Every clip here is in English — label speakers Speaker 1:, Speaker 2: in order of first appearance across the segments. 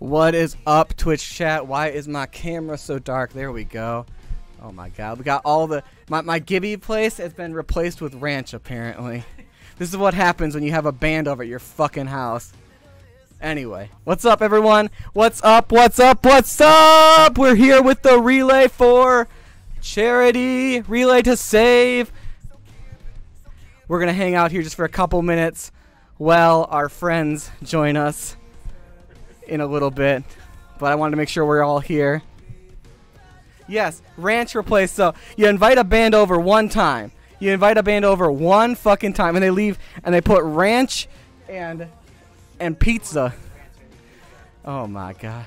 Speaker 1: What is up, Twitch chat? Why is my camera so dark? There we go. Oh my god. We got all the... My, my Gibby place has been replaced with ranch, apparently. This is what happens when you have a band over at your fucking house. Anyway, what's up, everyone? What's up? What's up? What's up? We're here with the relay for charity. Relay to save. We're going to hang out here just for a couple minutes while our friends join us in a little bit, but I wanted to make sure we're all here. Yes, ranch replaced. So you invite a band over one time. You invite a band over one fucking time, and they leave, and they put ranch and and pizza. Oh my god,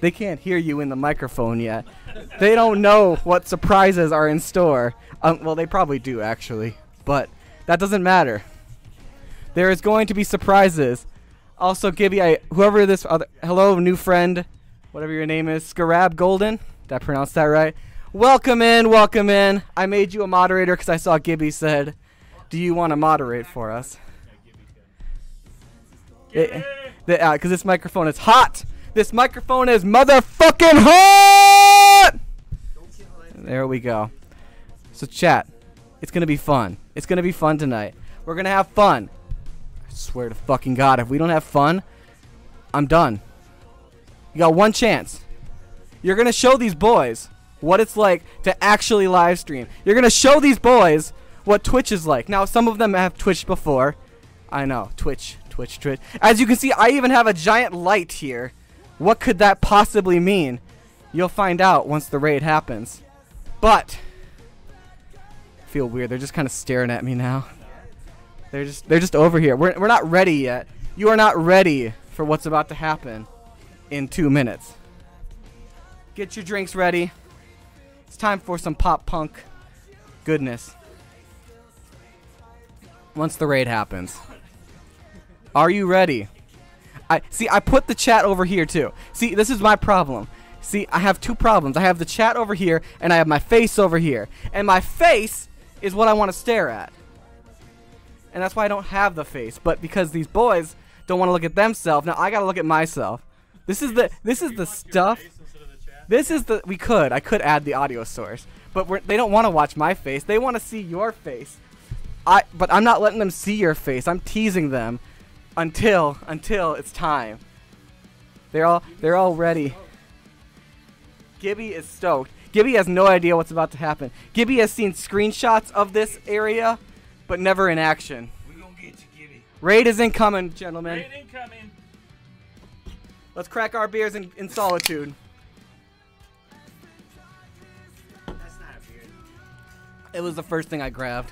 Speaker 1: they can't hear you in the microphone yet. They don't know what surprises are in store. Um, well, they probably do actually, but that doesn't matter. There is going to be surprises also, Gibby, I whoever this other hello, new friend, whatever your name is, Scarab Golden. Did I pronounce that right? Welcome in, welcome in. I made you a moderator because I saw Gibby said, "Do you want to moderate for us?" Because uh, this microphone is hot. This microphone is motherfucking hot. There we go. So chat, it's gonna be fun. It's gonna be fun tonight. We're gonna have fun swear to fucking God, if we don't have fun, I'm done. You got one chance. You're going to show these boys what it's like to actually live stream. You're going to show these boys what Twitch is like. Now, some of them have Twitch before. I know. Twitch, Twitch, Twitch. As you can see, I even have a giant light here. What could that possibly mean? You'll find out once the raid happens. But, I feel weird. They're just kind of staring at me now. They're just they're just over here. We're we're not ready yet. You are not ready for what's about to happen in 2 minutes. Get your drinks ready. It's time for some pop punk goodness. Once the raid happens. Are you ready? I see I put the chat over here too. See, this is my problem. See, I have two problems. I have the chat over here and I have my face over here. And my face is what I want to stare at and that's why I don't have the face. But because these boys don't want to look at themselves, now I gotta look at myself. This is the this is the stuff. This is the we could I could add the audio source, but they don't want to watch my face. They want to see your face. I but I'm not letting them see your face. I'm teasing them until until it's time. They're all they're all ready. Gibby is stoked. Gibby has no idea what's about to happen. Gibby has seen screenshots of this area but never in action.
Speaker 2: We gonna get you, Gibby.
Speaker 1: Raid is incoming, gentlemen.
Speaker 2: Raid incoming.
Speaker 1: Let's crack our beers in, in solitude.
Speaker 2: That's not a beer.
Speaker 1: It was the first thing I grabbed.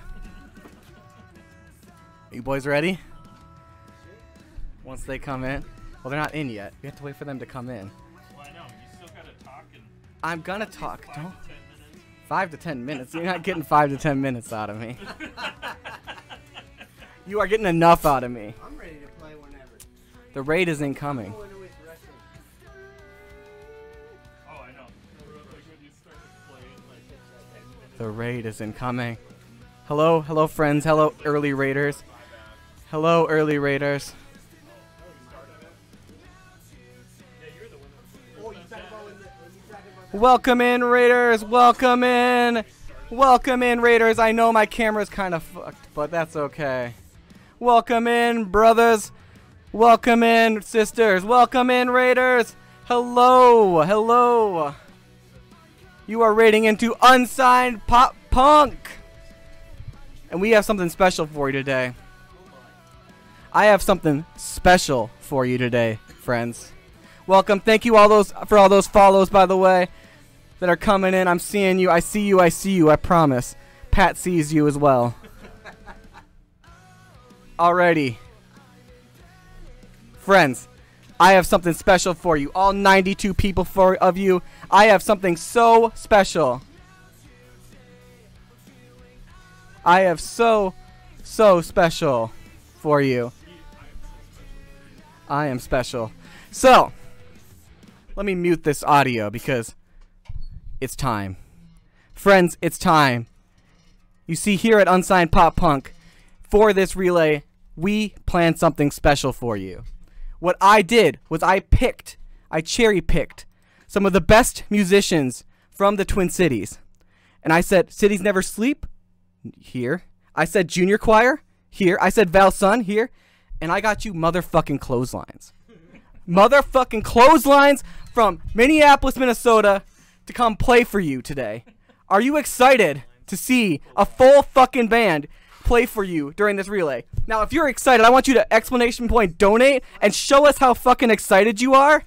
Speaker 1: Are you boys ready? Once they come in. Well, they're not in yet. We have to wait for them to come in.
Speaker 2: Well, I know. You still gotta talk and.
Speaker 1: I'm gonna talk. Don't.
Speaker 2: To ten minutes.
Speaker 1: Five to ten minutes. You're not getting five to ten minutes out of me. You are getting enough out of me.
Speaker 3: I'm ready to play whenever.
Speaker 1: The raid is incoming.
Speaker 3: Oh, I know.
Speaker 2: I know. Like when you start to play, like it's ten minutes.
Speaker 1: The raid is incoming. Hello, hello, friends. Hello, early raiders. Hello, early raiders. Welcome in, Raiders. Welcome in. Welcome in, Raiders. I know my camera's kind of fucked, but that's okay. Welcome in, brothers. Welcome in, sisters. Welcome in, Raiders. Hello. Hello. You are raiding into Unsigned Pop Punk. And we have something special for you today. I have something special for you today, friends. Welcome. Thank you all those for all those follows by the way that are coming in. I'm seeing you. I see you. I see you. I promise. Pat sees you as well. Alrighty. Friends, I have something special for you. All 92 people for of you. I have something so special. I have so so special for you. I am special. So, let me mute this audio because it's time. Friends, it's time. You see, here at Unsigned Pop Punk, for this relay, we planned something special for you. What I did was I picked,
Speaker 4: I cherry picked some of the best musicians from the Twin Cities. And I said, Cities Never Sleep, here. I said Junior Choir, here. I said Val Sun, here. And I got you motherfucking clotheslines. Motherfucking clotheslines from Minneapolis, Minnesota to come play for you today. Are you excited to see a full fucking band play for you during this relay? Now, if you're excited, I want you to exclamation point donate and show us how fucking excited you are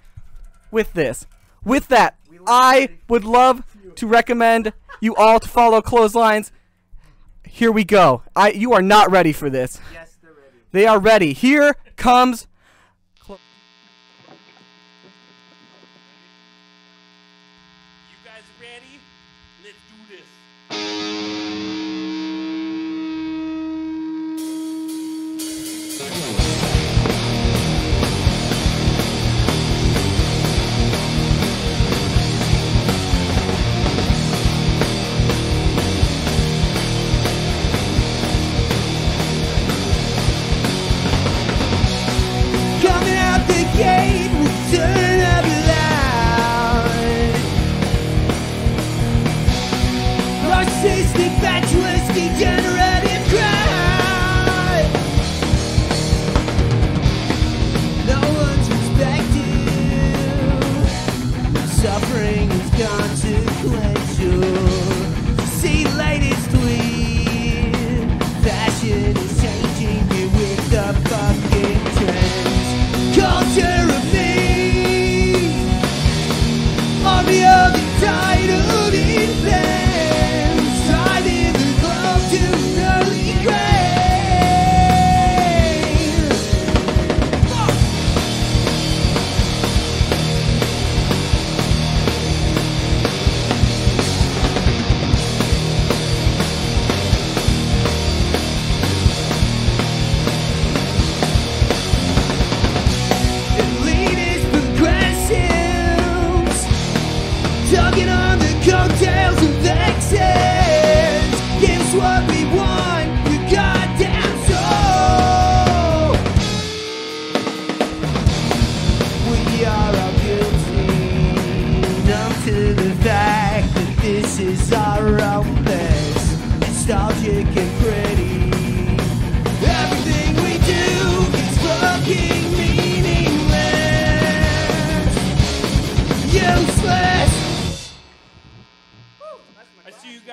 Speaker 4: with this. With that, I would love to recommend you all to follow Clotheslines. Here we go. I you are not ready for this.
Speaker 3: Yes, they're ready.
Speaker 4: They are ready. Here comes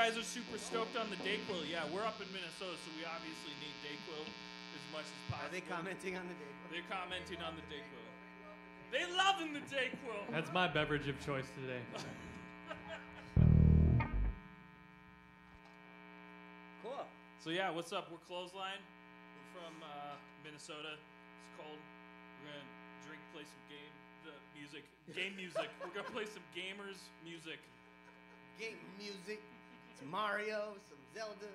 Speaker 5: guys
Speaker 6: are
Speaker 5: super stoked on the Dayquil. Yeah, we're up in Minnesota, so we obviously need Dayquil as much as possible.
Speaker 3: Are they commenting on the date?
Speaker 5: They're commenting on the Dayquil. They loving the Dayquil.
Speaker 7: That's my beverage of choice today.
Speaker 5: So yeah, what's up? We're Clothesline. We're from uh, Minnesota. It's cold. We're gonna drink, play some game the music, game music. We're gonna play some gamers music.
Speaker 3: Game music. Some Mario, some Zelda.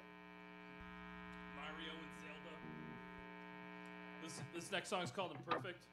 Speaker 5: Mario and Zelda. This this next song is called Imperfect.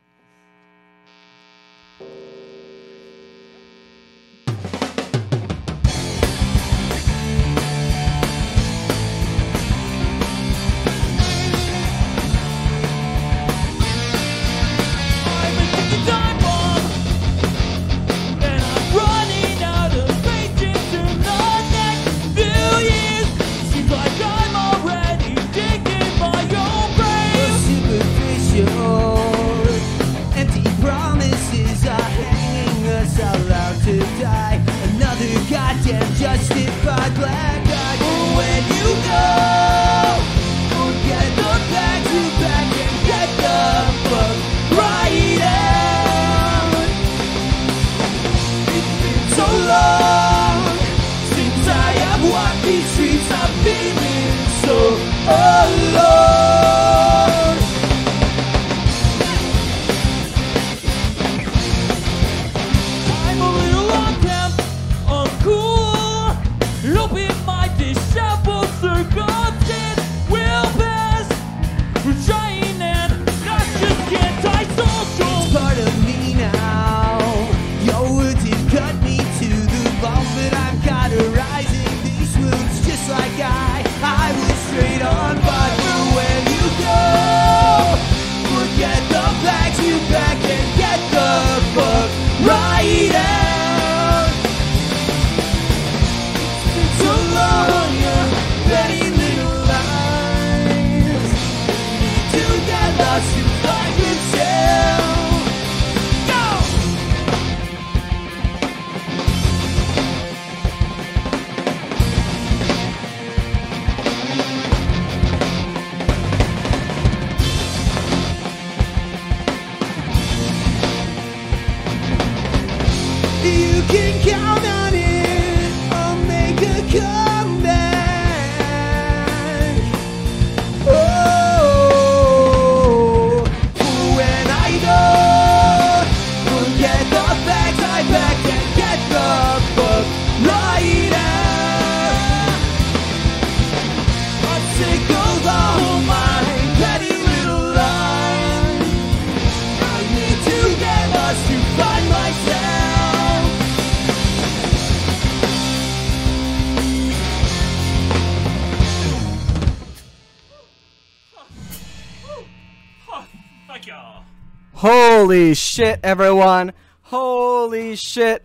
Speaker 1: Holy shit, everyone. Holy shit.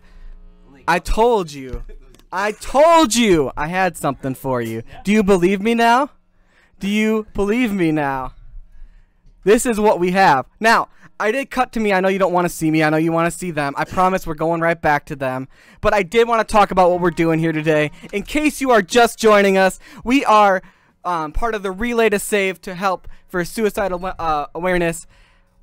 Speaker 1: I told you. I told you I had something for you. Do you believe me now? Do you believe me now? This is what we have. Now, I did cut to me. I know you don't want to see me. I know you want to see them. I promise we're going right back to them. But I did want to talk about what we're doing here today. In case you are just joining us, we are um, part of the Relay to Save to help for suicide awa- uh, awareness.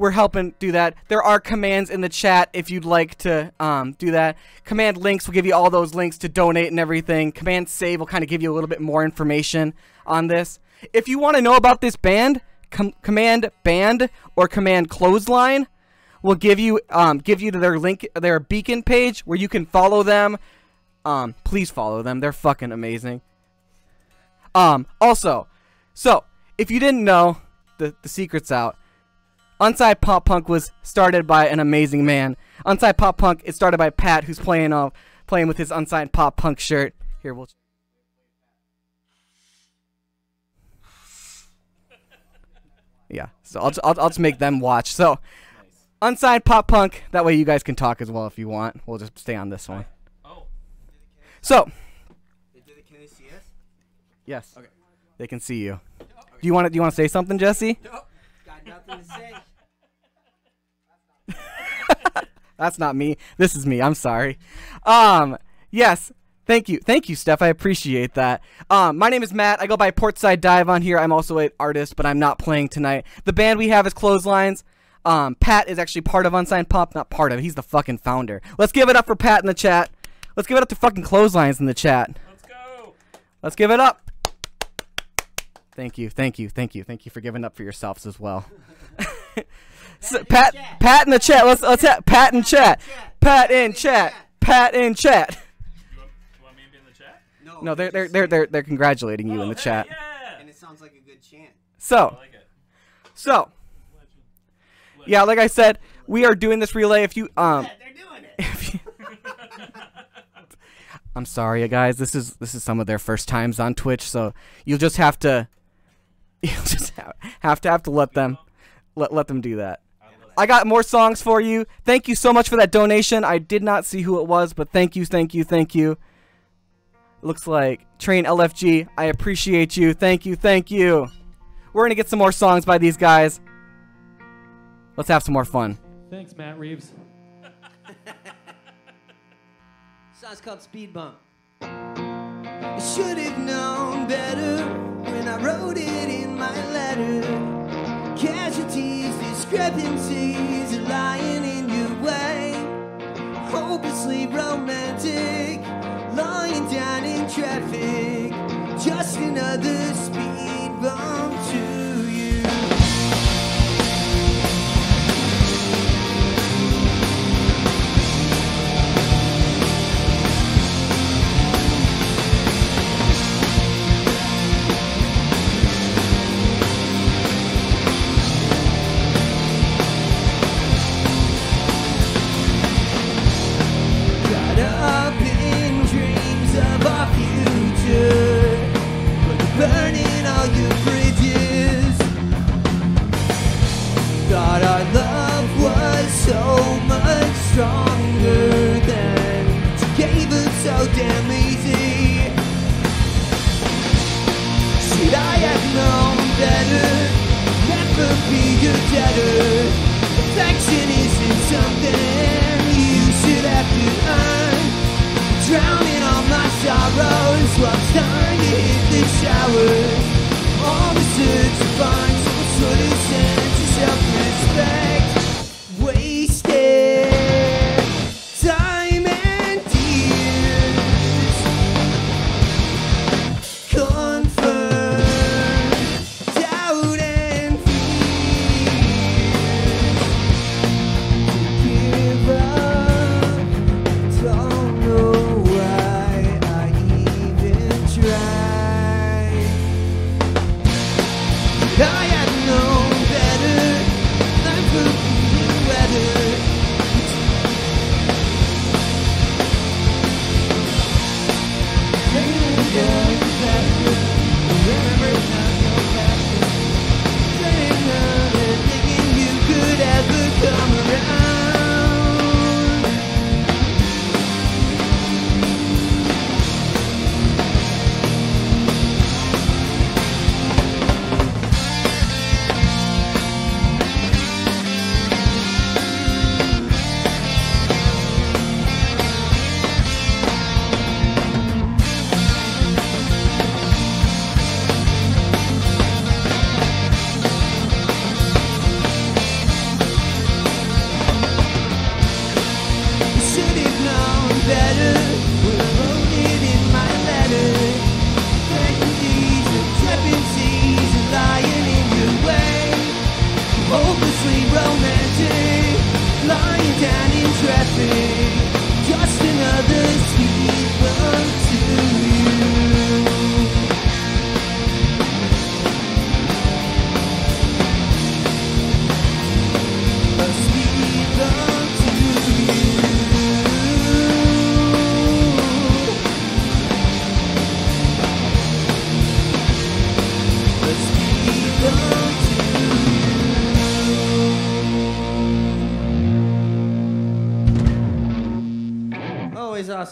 Speaker 1: We're helping do that. There are commands in the chat if you'd like to um, do that. Command links will give you all those links to donate and everything. Command save will kind of give you a little bit more information on this. If you want to know about this band, com- command band or command clothesline will give you um, give you their link their beacon page where you can follow them. Um, please follow them. They're fucking amazing. Um, also, so if you didn't know, the the secret's out. Unsigned Pop Punk was started by an amazing man. Unsigned Pop Punk is started by Pat, who's playing uh, playing with his Unsigned Pop Punk shirt. Here, we'll. Yeah, so I'll, I'll, I'll just make them watch. So, Unsigned Pop Punk. That way you guys can talk as well if you want. We'll just stay on this one.
Speaker 2: Oh,
Speaker 1: So,
Speaker 3: Can they see us?
Speaker 1: yes, Okay. they can see you. Do you want to? Do you want to say something, Jesse?
Speaker 3: Nope. Got nothing to say.
Speaker 1: That's not me. This is me. I'm sorry. Um, yes. Thank you. Thank you, Steph. I appreciate that. Um, my name is Matt. I go by Portside Dive on here. I'm also an artist, but I'm not playing tonight. The band we have is Clotheslines. Um, Pat is actually part of Unsigned Pop. Not part of. He's the fucking founder. Let's give it up for Pat in the chat. Let's give it up to fucking Clotheslines in the chat.
Speaker 2: let's go.
Speaker 1: Let's give it up. Thank you, thank you, thank you, thank you for giving up for yourselves as well. So, Pat, Pat in the chat. Let's let's have Pat in chat. Pat in chat. Pat in chat.
Speaker 2: You want, you want me to be in the chat?
Speaker 3: No.
Speaker 1: No, they're they're they're they're, they're congratulating you in
Speaker 2: Oh,
Speaker 1: the
Speaker 2: hey,
Speaker 1: chat.
Speaker 2: Yeah.
Speaker 3: And it sounds like a good chant.
Speaker 1: So
Speaker 2: I like it.
Speaker 1: so yeah, like I said, we are doing this relay. If you um,
Speaker 3: They're doing it.
Speaker 1: if you, I'm sorry, guys. This is this is some of their first times on Twitch, so you'll just have to you'll just have, have to have to let them let let them do that. I got more songs for you. Thank you so much for that donation. I did not see who it was, but thank you, thank you, thank you. Looks like Train LFG. I appreciate you. Thank you, thank you. We're gonna get some more songs by these guys. Let's have some more fun.
Speaker 7: Thanks, Matt Reeves.
Speaker 3: Song's called Speed Bump.
Speaker 4: I should have known better when I wrote it in my letter. Casualties, discrepancies are lying in your way. Hopelessly romantic, lying down in traffic. Just another speed bump to isn't something you should have to earn. Drowning all my sorrows while I'm starting to hit the shower. On the search to sense of self-respect.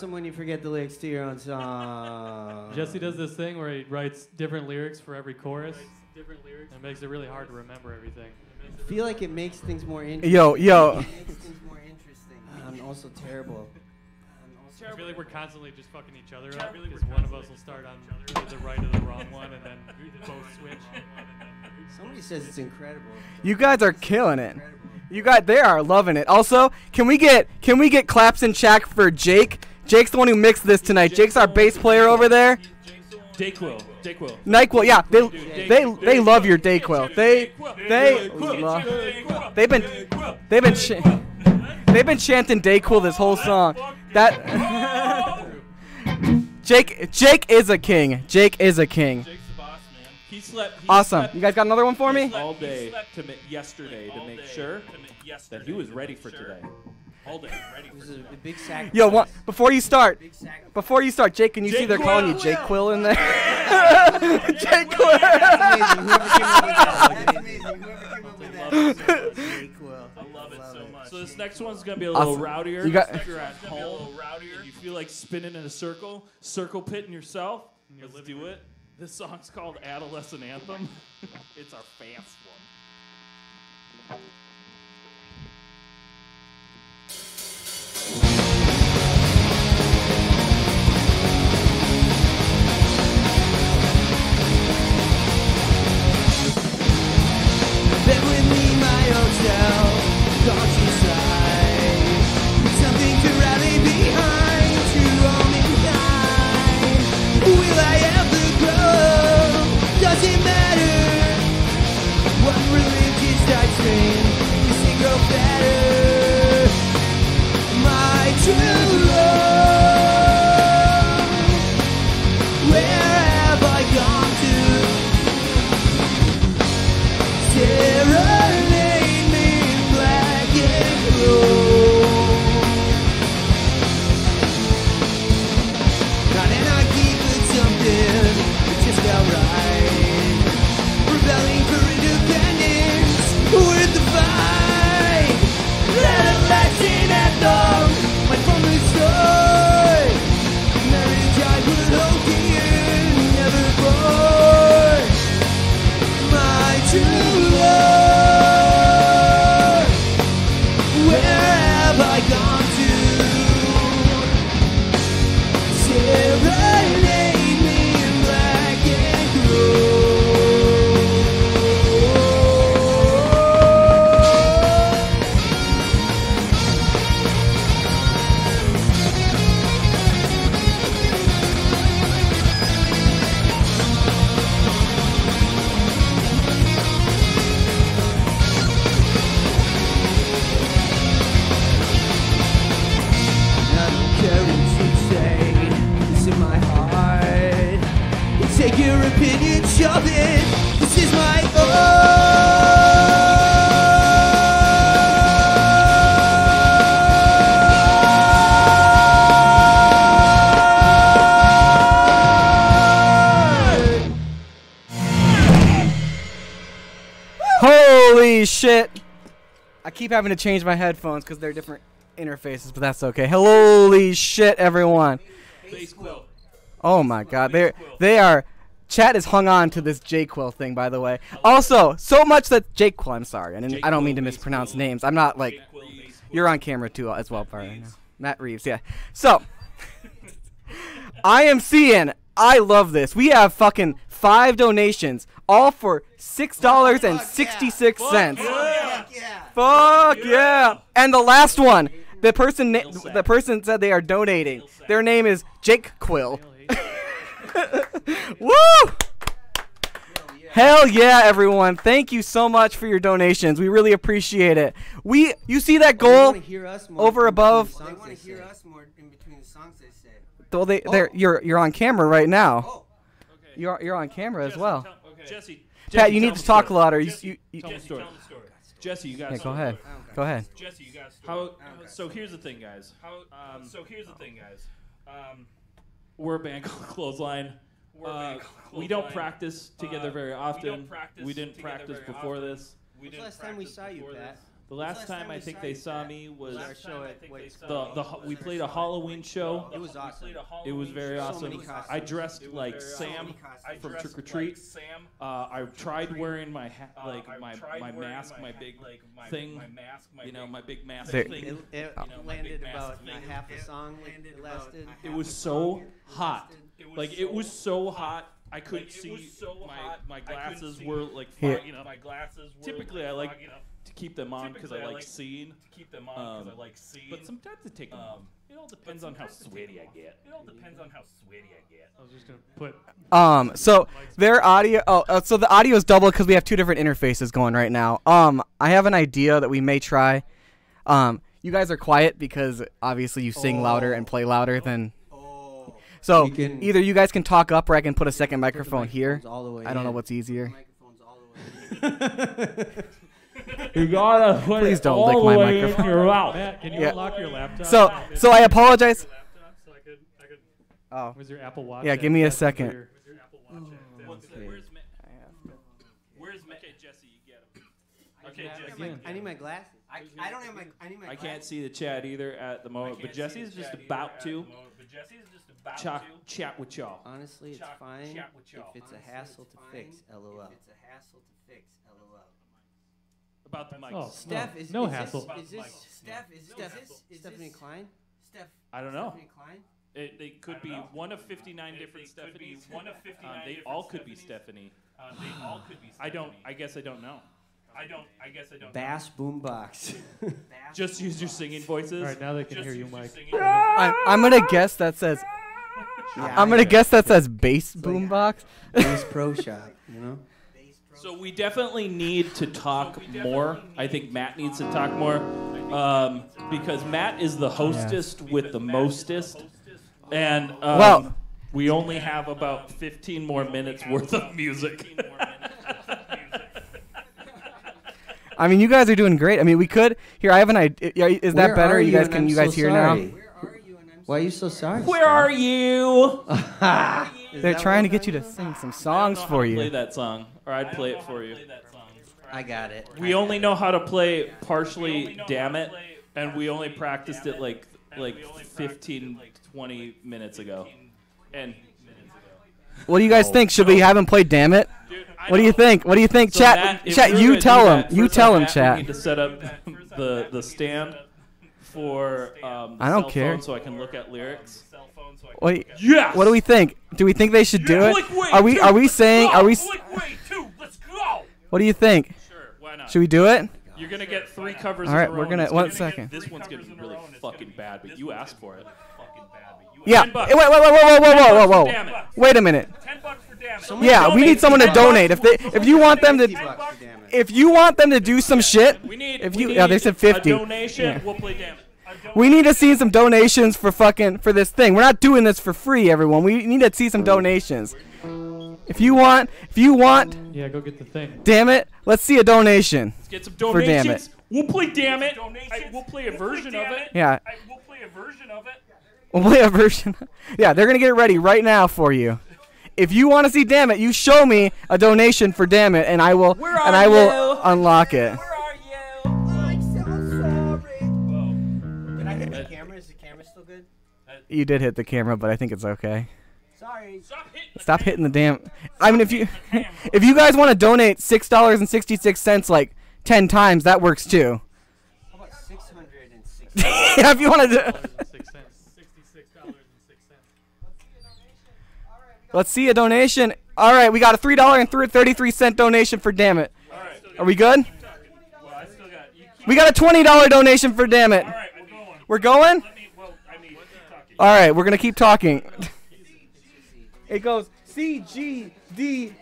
Speaker 3: Awesome when you forget the lyrics to your own song.
Speaker 7: Jesse does this thing where he writes different lyrics for every chorus. Different lyrics. And it makes it really hard to remember everything.
Speaker 3: I feel like it makes things more interesting.
Speaker 1: Yo, yo.
Speaker 3: It makes things more interesting. I'm also terrible. I'm
Speaker 7: I feel like we're constantly just fucking each other up because one of us will start on the right or the wrong one, and then we both switch.
Speaker 3: Somebody says it's incredible.
Speaker 1: You guys are killing it. You guys, they are loving it. Also, can we get can we get claps and check for Jake? Jake's the one who mixed this tonight. Jake's our bass player over there.
Speaker 5: Dayquil. Dayquil.
Speaker 1: Nyquil, yeah, they they they love your Dayquil. They they love. They've been they've been ch- they've been chanting Dayquil this whole song. That Jake Jake is a king. Jake is a king.
Speaker 5: Jake's the boss, man. He slept. He
Speaker 1: Awesome.
Speaker 5: slept
Speaker 1: You guys got another one for me?
Speaker 4: all day to ma- yesterday to make sure that he was ready for today.
Speaker 5: All day. Ready
Speaker 3: It
Speaker 5: for
Speaker 3: was a, a big sacrifice.
Speaker 1: Yo, one, before you start, before you start, Jake, can you see they're calling you Jake Quill in there? Jake Quill.
Speaker 3: That's amazing. Whoever came up with that. That's amazing. Whoever came up with that. Jake Will.
Speaker 5: I love it so much.
Speaker 4: So this next one's gonna be a little
Speaker 1: Awesome.
Speaker 4: rowdier.
Speaker 1: You got-
Speaker 4: you're at
Speaker 5: It's gonna be a
Speaker 4: home
Speaker 5: rowdier.
Speaker 4: you feel like spinning in a circle, circle pitting yourself. Let's do it. This song's called Adolescent Anthem. it's our fast one.
Speaker 1: Keep having to change my headphones because they're different interfaces, but that's okay. Holy shit, everyone! Oh my god, they they are. Chat is hung on to this J thing, by the way. Also, so much that J I'm sorry, and I don't mean to mispronounce names. I'm not like you're on camera too as well, Byron. Matt Reeves, yeah. So, I am seeing. I love this. We have fucking five donations, all for six dollars and sixty-six cents.
Speaker 2: Fuck yeah.
Speaker 1: Fuck yeah! And the last one, the person na- the person said they are donating. Their name is Jake Quill. Woo! Hell yeah, everyone! Thank you so much for your donations. We really appreciate it. We, you see that goal?
Speaker 4: wanna hear us more
Speaker 1: over above-
Speaker 4: the
Speaker 3: They want to hear us more in between the songs they say.
Speaker 1: Well, they, they're, oh. you're, you're on camera right now.
Speaker 3: Oh,
Speaker 2: Okay.
Speaker 1: You're, you're on camera as
Speaker 2: Jesse,
Speaker 1: well.
Speaker 2: tell- Jesse.
Speaker 1: Pat,
Speaker 2: Jesse,
Speaker 1: you need to
Speaker 2: the
Speaker 1: talk
Speaker 2: story.
Speaker 1: louder. You,
Speaker 2: Jesse,
Speaker 1: you, you,
Speaker 2: Tell Jesse, you got.
Speaker 1: yeah, go ahead. Go ahead.
Speaker 2: Jesse, you got. a story. How? So here's the thing, guys. How? Um, so here's the thing, guys. Um, we're a band called Clothesline. Uh, we don't practice together very often. We didn't practice before this.
Speaker 3: when's the last time we saw you, Pat?
Speaker 2: The
Speaker 3: When's
Speaker 2: last time I think they saw me was
Speaker 3: Our show at Wade's
Speaker 2: the the we played a Halloween show.
Speaker 3: It was awesome.
Speaker 2: It was very
Speaker 3: So
Speaker 2: awesome. I dressed like Sam
Speaker 3: many
Speaker 2: from Trick or Treat. Uh, I tried wearing my ha- like my my mask, my big thing. You know, my big mask
Speaker 1: There-
Speaker 2: thing.
Speaker 3: It, it
Speaker 2: You know, my
Speaker 3: landed
Speaker 2: big mask
Speaker 3: about
Speaker 2: thing.
Speaker 3: a half a song. It lasted.
Speaker 2: It was so hot. Like it was so hot. I couldn't see my my glasses were like
Speaker 1: Here.
Speaker 2: fogging up. My glasses typically I like to keep them on because I like seeing. To keep them on because I like seeing. But sometimes I take them off. It all depends on how sweaty I get. It all depends on how sweaty I get.
Speaker 7: I was just gonna put.
Speaker 1: Um, so their audio. Oh, uh, so the audio is double because we have two different interfaces going right now. Um, I have an idea that we may try. Um, you guys are quiet because obviously you sing louder and play louder than.
Speaker 3: Oh.
Speaker 1: So
Speaker 4: We can-
Speaker 1: either you guys can talk up or I can put a second microphone here.
Speaker 4: all the way
Speaker 1: I don't know
Speaker 4: in.
Speaker 1: what's easier.
Speaker 3: Microphones all the way.
Speaker 2: You gotta put
Speaker 1: Please don't lick my microphone.
Speaker 2: your mouth.
Speaker 7: Matt, can you
Speaker 1: Yeah.
Speaker 7: unlock your laptop?
Speaker 1: So so I apologize.
Speaker 7: laptop so I could, I could.
Speaker 1: Oh.
Speaker 7: Was your Apple Watch?
Speaker 1: Oh.
Speaker 7: Yeah,
Speaker 1: give me a
Speaker 7: That's for
Speaker 1: second.
Speaker 7: your- was your Apple Watch at?
Speaker 2: What's
Speaker 4: Okay.
Speaker 2: Where's Matt? Where's Matt? Okay, Jesse, you get him. Okay,
Speaker 3: I need
Speaker 2: Jesse.
Speaker 3: my- I need my glasses. I, I don't have my. I need my.
Speaker 2: I can't see the chat either at the moment, but Jesse is just about to chat, chat with y'all.
Speaker 4: Honestly, it's
Speaker 2: Chat-
Speaker 4: fine
Speaker 2: chat with
Speaker 4: if
Speaker 2: y'all.
Speaker 4: it's a hassle
Speaker 3: it's
Speaker 4: to
Speaker 3: fine
Speaker 4: fix. LOL.
Speaker 3: If it's a hassle to fix. LOL.
Speaker 2: About the mics.
Speaker 7: Oh,
Speaker 3: Steph,
Speaker 7: no,
Speaker 3: is
Speaker 7: no
Speaker 3: is
Speaker 7: hassle.
Speaker 3: This, is this Steph? Is,
Speaker 2: No
Speaker 3: is is
Speaker 4: Stephanie
Speaker 3: this
Speaker 4: Klein?
Speaker 3: Steph?
Speaker 2: I don't know.
Speaker 3: Stephanie Klein?
Speaker 2: It, they could be one of 59 different Stephanies. One of 59 they um, all could be Stephanie. Uh, they all could be. I don't. I guess I don't know. I don't. I guess I don't.
Speaker 4: Bass boombox.
Speaker 2: Just use your singing voices.
Speaker 7: All right, now they can
Speaker 2: Just
Speaker 7: hear you, Mike.
Speaker 1: I, I'm gonna guess that says.
Speaker 4: Yeah,
Speaker 1: I'm gonna guess that says bass boombox.
Speaker 4: Bass Pro Shop. You know.
Speaker 2: So we definitely need to talk more. I think Matt needs to talk more um, because Matt is the hostess with the mostest, and um,
Speaker 1: Well-
Speaker 2: we only have about 15 more minutes worth of music.
Speaker 1: I mean, you guys are doing great. I mean, we could here. I have an idea. Is that
Speaker 4: Where
Speaker 1: better?
Speaker 4: are
Speaker 1: You guys can
Speaker 4: I'm
Speaker 1: you guys
Speaker 4: so
Speaker 1: hear
Speaker 4: sorry.
Speaker 1: now?
Speaker 3: Where are you? And I'm
Speaker 4: Why are you so sorry?
Speaker 2: Where are you?
Speaker 1: They're trying to get you to sing some songs for you.
Speaker 2: Play that song, or I'd play it for you.
Speaker 3: I got it.
Speaker 2: We only know how to play partially "Damn It," and we only practiced it like like 15, 20 minutes ago. And
Speaker 1: What do you guys think? Should we have him play? Damn it! What do you think? What do you think,
Speaker 2: So
Speaker 1: chat?
Speaker 2: Matt,
Speaker 1: chat, you tell him. You tell him,
Speaker 2: Matt,
Speaker 1: chat.
Speaker 2: We need to set up the the stand for um, the
Speaker 1: I don't
Speaker 2: cell
Speaker 1: care.
Speaker 2: phone so I can look at lyrics.
Speaker 1: What,
Speaker 2: Yes.
Speaker 1: what do we think? Do we think they should do it?
Speaker 2: Wait,
Speaker 1: Are we
Speaker 2: two,
Speaker 1: are we saying?
Speaker 2: go.
Speaker 1: Are we?
Speaker 2: wait, two, let's go.
Speaker 1: What do you think?
Speaker 2: Sure, why not?
Speaker 1: Should we do it?
Speaker 2: You're gonna get three covers.
Speaker 1: All
Speaker 2: in
Speaker 1: we're gonna-
Speaker 2: and it's
Speaker 1: one
Speaker 2: get-
Speaker 1: second.
Speaker 2: This one's gonna be really fucking bad, but you asked for it.
Speaker 1: Yeah.
Speaker 2: Ten bucks.
Speaker 1: Hey, wait, wait, wait, whoa, whoa, whoa, whoa,
Speaker 2: Damn
Speaker 1: whoa!
Speaker 2: it.
Speaker 1: Wait a minute.
Speaker 2: Ten bucks for damn.
Speaker 4: Someone
Speaker 1: Yeah, we need someone to donate. If they, if you want them to,
Speaker 3: 50 bucks for damn it.
Speaker 1: if you want them to do some shit,
Speaker 2: We need.
Speaker 1: If
Speaker 2: we
Speaker 1: you-
Speaker 2: need
Speaker 1: yeah, they said 50.
Speaker 2: A donation.
Speaker 1: Yeah.
Speaker 2: We'll play damn it.
Speaker 1: We need to see some donations for fucking for this thing. We're not doing this for free, everyone. We need to see some donations. If you want, if you want,
Speaker 7: Yeah, go get the thing.
Speaker 1: damn it, let's see a donation.
Speaker 2: Let's get some donations.
Speaker 1: For damn
Speaker 2: it. We'll play damn it. I, we'll play a version of it.
Speaker 1: Yeah,
Speaker 2: I, we'll play a version of it.
Speaker 1: we'll play a version. yeah, they're gonna get it ready right now for you. If you want to see Damn It, you show me a donation for Damn It, and I will
Speaker 2: Where
Speaker 1: and I will
Speaker 2: you?
Speaker 1: unlock it.
Speaker 2: You
Speaker 3: did hit the camera,
Speaker 1: but I think it's okay.
Speaker 3: Sorry.
Speaker 2: Stop hitting. the
Speaker 1: Stop
Speaker 2: damn-
Speaker 1: hitting the damn. I mean, if you if you guys want to donate six dollars and sixty six cents like ten times, that works too.
Speaker 3: How about 660?
Speaker 1: yeah, if you want to.
Speaker 7: Six cents. Sixty-six dollars and six cents.
Speaker 1: Let's see a donation. All right, we got a three dollar and thirty three cent donation for Damn It.
Speaker 2: All right.
Speaker 1: Are we good?
Speaker 2: Well, I still got. You
Speaker 1: We got a twenty dollar donation for Damn It.
Speaker 2: all right, we're going.
Speaker 1: We're going.
Speaker 2: Let me. Well, I mean, keep talking.
Speaker 1: All right, we're gonna keep talking. It goes C G D.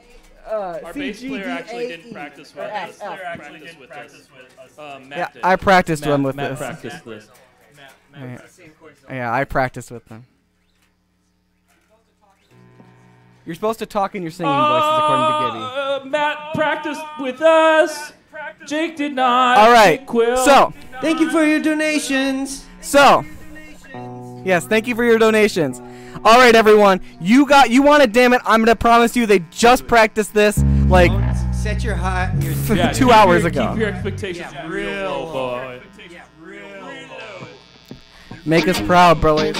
Speaker 1: Uh,
Speaker 5: Our bass player actually didn't practice with us.
Speaker 1: F.
Speaker 5: Practice with us. Uh, Matt
Speaker 1: Yeah. I practiced
Speaker 2: Matt,
Speaker 1: one with
Speaker 2: Matt
Speaker 1: this.
Speaker 2: practiced this.
Speaker 1: Yeah. Yeah, I practiced with them. You're supposed to talk in your singing voices, according to Gibby.
Speaker 2: Uh, Matt practiced with us. Jake did not.
Speaker 1: All right.
Speaker 2: Jake Quill.
Speaker 1: So,
Speaker 3: Thank you for your donations.
Speaker 1: so, yes, thank you for your donations. All right, everyone, you got, you want it, damn it. I'm gonna promise you, they just practiced this like
Speaker 3: Don't set your high. Your
Speaker 2: Yeah,
Speaker 1: two
Speaker 2: keep
Speaker 1: hours
Speaker 2: your,
Speaker 1: ago.
Speaker 2: Keep your expectations
Speaker 3: Yeah,
Speaker 2: real
Speaker 3: real
Speaker 2: low,
Speaker 3: low.
Speaker 2: boy.
Speaker 1: make us proud, brothers.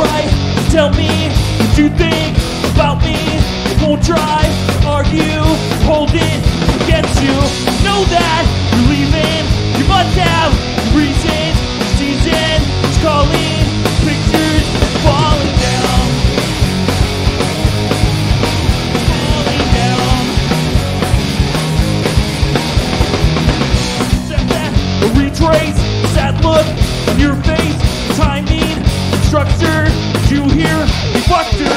Speaker 2: It's alright, tell me what you think about me. Won't try, argue, hold it against you. Know that you're leaving, you must have reasons. Season is calling, pictures falling down. Falling down. That, a retrace, sad look on your face, timing, structure, you hear, you buster,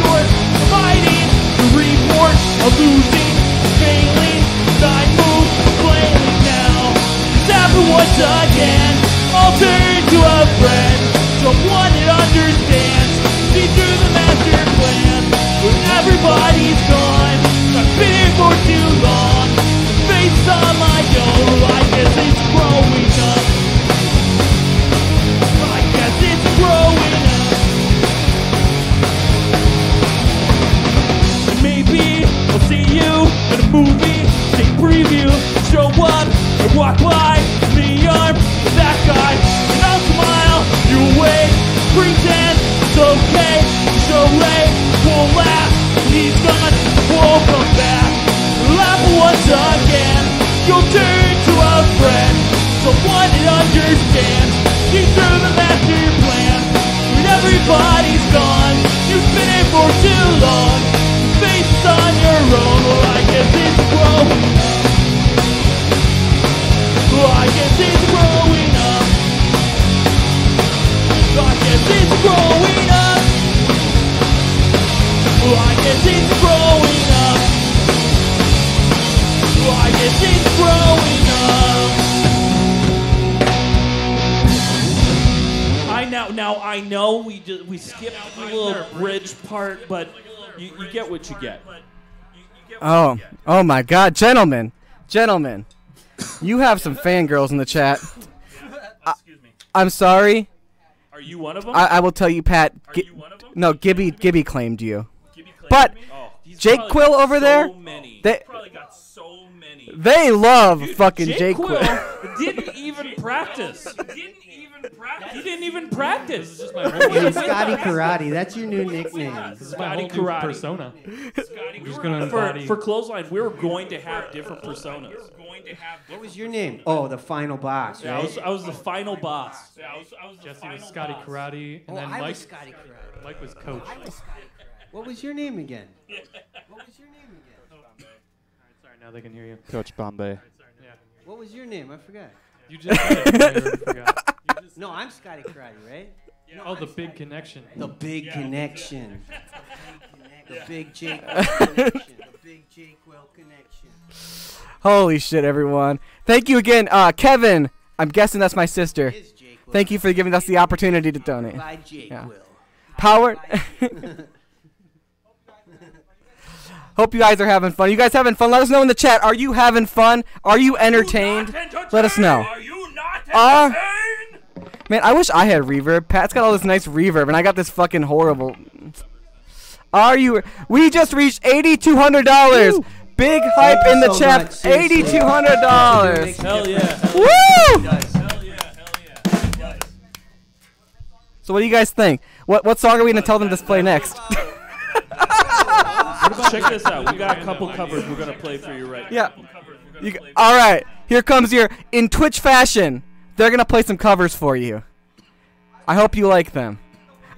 Speaker 2: short, fighting, the report of losing, failing, I move, flailing now, never once again, I'll turn to a friend, someone that understands,
Speaker 1: Oh, my God, gentlemen, gentlemen, you have some fangirls in the chat. I, I'm sorry.
Speaker 5: Are you one of them?
Speaker 1: I, I will tell you, Pat. Gi-
Speaker 5: you one of them?
Speaker 1: no, Gibby, Gibby claimed you.
Speaker 5: Gibby claimed
Speaker 1: But
Speaker 5: me? Oh, he's
Speaker 1: Jake
Speaker 5: probably
Speaker 1: Quill
Speaker 5: got
Speaker 1: over
Speaker 5: so
Speaker 1: there,
Speaker 5: Many.
Speaker 1: they
Speaker 5: probably got so many.
Speaker 1: they love fucking
Speaker 2: Jake
Speaker 1: Jake
Speaker 2: Quill
Speaker 1: Quill.
Speaker 2: didn't even practice.
Speaker 5: didn't even practice.
Speaker 2: He didn't even practice.
Speaker 7: This is my whole
Speaker 3: Hey, Scotty Karate. That's your new nickname.
Speaker 7: this is my
Speaker 2: Scotty
Speaker 7: whole new
Speaker 2: Karate.
Speaker 7: persona.
Speaker 5: Scotty,
Speaker 7: I'm just gonna
Speaker 2: For,
Speaker 7: embody.
Speaker 2: for clothesline, we were going to have different personas.
Speaker 5: going to have.
Speaker 3: What was your name? Oh, the final boss,
Speaker 2: Yeah, I
Speaker 3: right?
Speaker 2: was, I was the final boss.
Speaker 5: I was, I was the
Speaker 7: Jesse
Speaker 5: final
Speaker 7: was Scotty
Speaker 5: boss.
Speaker 7: Karate, and
Speaker 3: oh,
Speaker 7: then
Speaker 3: I
Speaker 7: Mike.
Speaker 3: was Scotty Karate.
Speaker 7: Mike was coach.
Speaker 3: I was Scotty Karate. What was your name again? What was your name again?
Speaker 7: Sorry, now they can hear you.
Speaker 8: Coach Bombay.
Speaker 7: Yeah.
Speaker 3: What was your name? I forgot.
Speaker 7: You just said. I already forgot. You just-
Speaker 3: No, I'm Scotty Karate, right?
Speaker 7: oh, the big connection.
Speaker 3: The big connection. The big Jake Will connection. The big Jake Will connection.
Speaker 1: Holy shit, everyone! Thank you again, uh, Kevin. I'm guessing that's my sister.
Speaker 3: Is Jake Will.
Speaker 1: Thank you for giving us the opportunity to donate.
Speaker 3: By Jake
Speaker 1: Yeah.
Speaker 3: Will.
Speaker 1: Power. Hope you guys are having fun. You guys having fun? Let us know in the chat. Are you having fun? Are you entertained? Let us know.
Speaker 5: Are you not
Speaker 1: Uh. Man, I wish I had reverb. Pat's got all this nice reverb, and I got this fucking horrible. Are you? We just reached eighty-two hundred dollars. Big hype
Speaker 3: Thank
Speaker 1: in the
Speaker 3: so
Speaker 1: chat. Eighty-two hundred dollars.
Speaker 2: Hell yeah.
Speaker 1: Woo!
Speaker 5: Hell yeah, hell yeah.
Speaker 1: So, what do you guys think? What what song are we gonna tell them to play next?
Speaker 2: Check this out. We got a couple covers we're gonna play for you right
Speaker 1: yeah.
Speaker 2: now.
Speaker 1: You, g- all right. Here comes your in Twitch fashion. They're gonna play some covers for you. I hope you like them.